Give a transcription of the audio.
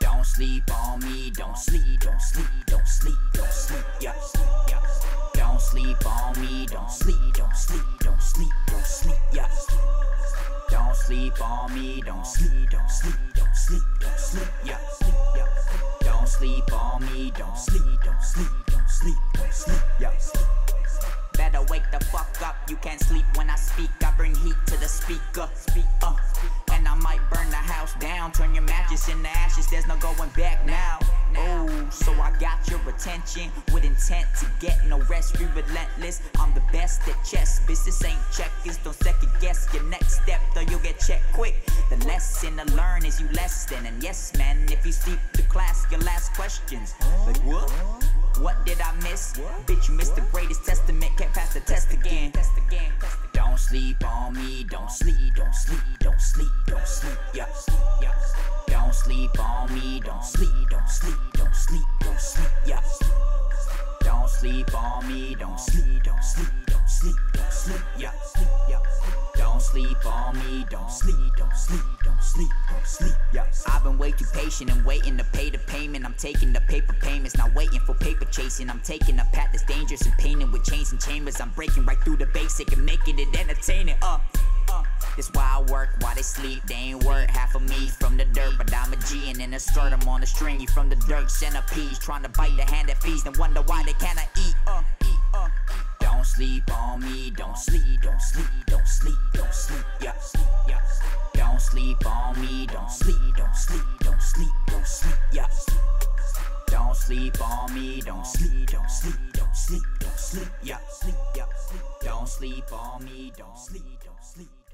Don't sleep on me, don't sleep, don't sleep, don't sleep, don't sleep, yeah, yeah. Don't sleep on me, don't sleep, don't sleep, don't sleep, don't sleep, yeah. Don't sleep on me, don't sleep, don't sleep, don't sleep, don't sleep, yeah, yeah. Don't sleep on me, don't sleep, don't sleep, don't sleep, don't sleep, yeah. Fuck up, you can't sleep when I speak. I bring heat to the speaker. Speak uh, and I might burn the house down. Turn your mattress into ashes, there's no going back now. Oh, so I got your attention with intent to get no rest. Be relentless. I'm the best at chess. Business ain't checkers. Don't second guess your next step, though you'll get checked quick. Lesson to learn is you less than. And yes, man, if you sleep the class, your last questions. Like what? What did I miss? Bitch, you missed the greatest testament. Can't pass the test again. Don't sleep on me. Don't sleep. Don't sleep. Don't sleep. Don't sleep. Yeah. Yeah. Don't sleep on me. Don't sleep. Don't sleep. Don't sleep. Don't sleep. Yeah. Don't sleep on me. Don't sleep. Don't sleep. Don't sleep. Don't sleep. Yeah. Yeah. Don't sleep on me. Don't sleep. Don't sleep. Sleep. Don't sleep. Yeah. I've been too patient and waiting to pay the payment. I'm taking the paper payments, not waiting for paper chasing. I'm taking a path that's dangerous and painting with chains and chambers. I'm breaking right through the basic and making it entertaining. Uh. Uh, that's why I work while they sleep. They ain't worth half of me from the dirt, but I'm a G and in a skirt. I'm on a string. You from the dirt, centipedes trying to bite the hand that feeds, and wonder why they cannot sleep on me. Don't sleep. Don't sleep. Don't sleep. Don't sleep. Yeah. Yeah. Don't sleep on me. Don't sleep. Don't sleep. Don't sleep. Don't sleep. Yeah. Don't sleep on me. Don't sleep. Don't sleep. Don't sleep. Don't sleep. Yeah. Sleep. Yeah. Don't sleep on me. Don't sleep. Don't sleep.